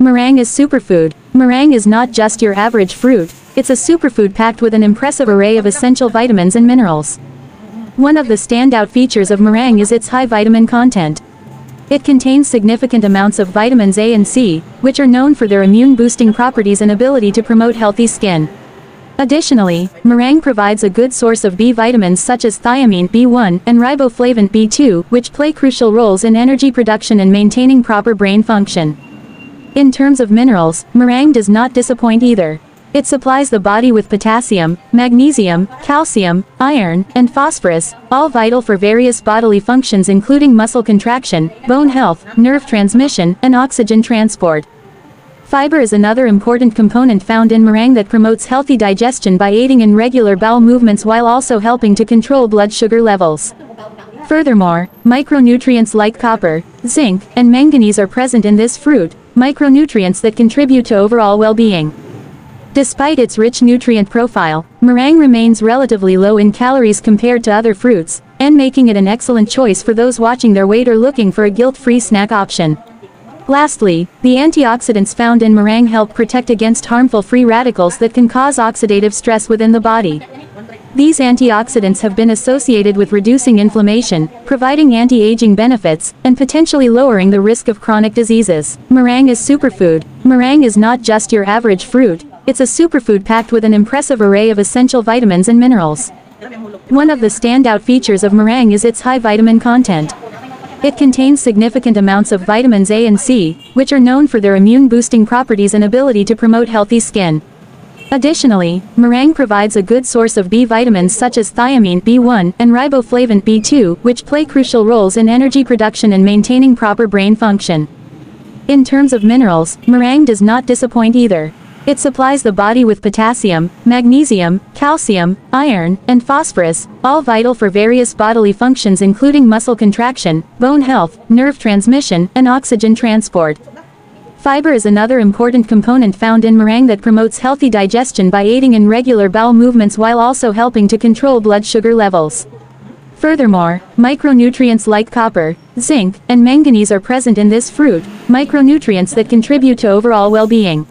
Marang is superfood. Marang is not just your average fruit, it's a superfood packed with an impressive array of essential vitamins and minerals. One of the standout features of marang is its high vitamin content. It contains significant amounts of vitamins A and C, which are known for their immune-boosting properties and ability to promote healthy skin. Additionally, marang provides a good source of B vitamins such as thiamine B1 and riboflavin B2, which play crucial roles in energy production and maintaining proper brain function. In terms of minerals, marang does not disappoint either. It supplies the body with potassium, magnesium, calcium, iron, and phosphorus, all vital for various bodily functions including muscle contraction, bone health, nerve transmission, and oxygen transport. Fiber is another important component found in marang that promotes healthy digestion by aiding in regular bowel movements while also helping to control blood sugar levels. Furthermore, micronutrients like copper, zinc, and manganese are present in this fruit, micronutrients that contribute to overall well-being. Despite its rich nutrient profile, marang remains relatively low in calories compared to other fruits, and making it an excellent choice for those watching their weight or looking for a guilt-free snack option. Lastly, the antioxidants found in marang help protect against harmful free radicals that can cause oxidative stress within the body. These antioxidants have been associated with reducing inflammation, providing anti-aging benefits, and potentially lowering the risk of chronic diseases. Marang is superfood. Marang is not just your average fruit, it's a superfood packed with an impressive array of essential vitamins and minerals. One of the standout features of marang is its high vitamin content. It contains significant amounts of vitamins A and C, which are known for their immune-boosting properties and ability to promote healthy skin. Additionally, marang provides a good source of B vitamins such as thiamine B1 and riboflavin B2, which play crucial roles in energy production and maintaining proper brain function. In terms of minerals, marang does not disappoint either. It supplies the body with potassium, magnesium, calcium, iron, and phosphorus, all vital for various bodily functions including muscle contraction, bone health, nerve transmission, and oxygen transport. Fiber is another important component found in marang that promotes healthy digestion by aiding in regular bowel movements while also helping to control blood sugar levels. Furthermore, micronutrients like copper, zinc, and manganese are present in this fruit, micronutrients that contribute to overall well-being.